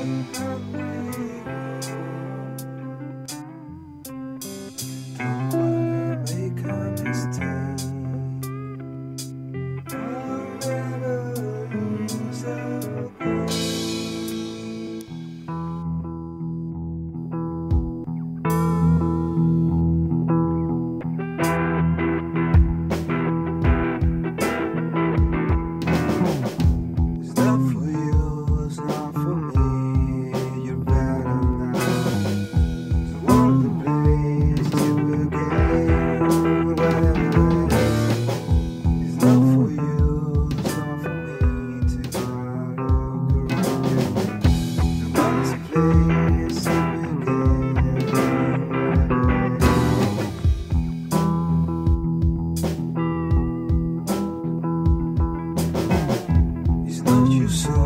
Help me. so